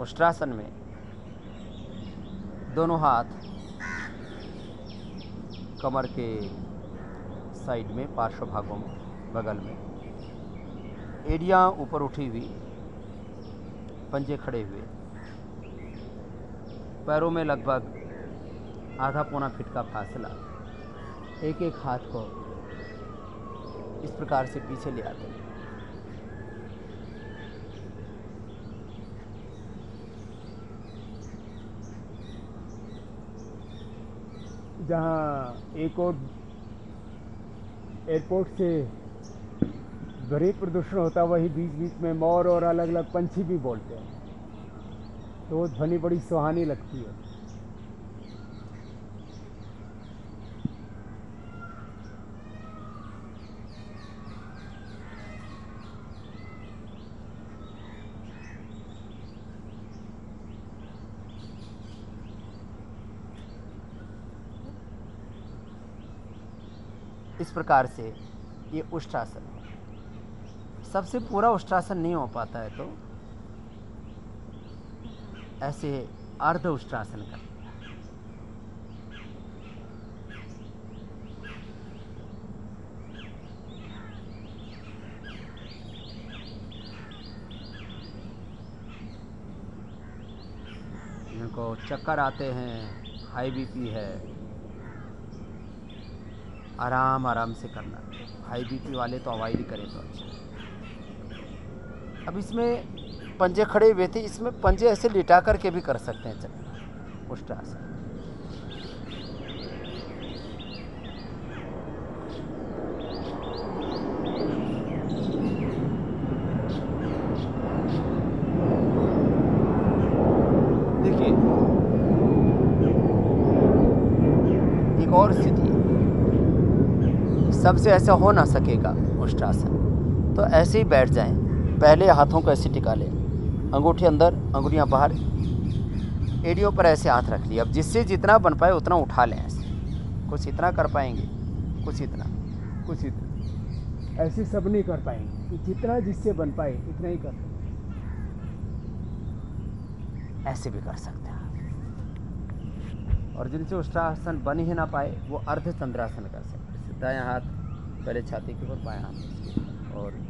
उष्ट्रासन में दोनों हाथ कमर के साइड में, पार्श्व भागों में, बगल में। एड़ियाँ ऊपर उठी हुई, पंजे खड़े हुए। पैरों में लगभग आधा पौना फीट का फासला। एक एक हाथ को इस प्रकार से पीछे ले आते। हैं जहाँ एक और एयरपोर्ट से भरे प्रदूषण होता है, वही बीच बीच में मोर और अलग अलग पंछी भी बोलते हैं। तो वो ध्वनि बड़ी सुहानी लगती है। इस प्रकार से ये उष्ट्रासन है सबसे पूरा उष्ट्रासन नहीं हो पाता है तो ऐसे अर्ध उष्ट्रासन जिनको चक्कर आते हैं, हाई बीपी है। आराम आराम से करना। हाई बीपी वाले तो अवॉइड करें तो अच्छा। अब इसमें पंजे खड़े हुए थे, इसमें पंजे ऐसे लिटा करके भी कर सकते हैं चक्कर उष्ट्रासन देखिए, एक और स्थिति। सबसे ऐसा हो ना सकेगा उष्ट्रासन तो ऐसे ही बैठ जाएँ। पहले हाथों को ऐसे टिका लें। अंगूठी अंदर अंगुलियाँ बाहर। एड़ियों पर ऐसे हाथ रख लिए। अब जिससे जितना बन पाए उतना उठा लें ऐसे। कुछ इतना कर पाएँगे, कुछ इतना कुछ इतना। ऐसे सब नहीं कर पाएँगे। जितना जिससे बन पाए, इतना ही कर। ऐसे भी कर सकते हैं और जिनसे उष्ट्रासन बन ही ना पाए, वो अर्ध चंद्रासन कर सकते दायां हाथ पहले छाती के ऊपर बाया हाथ और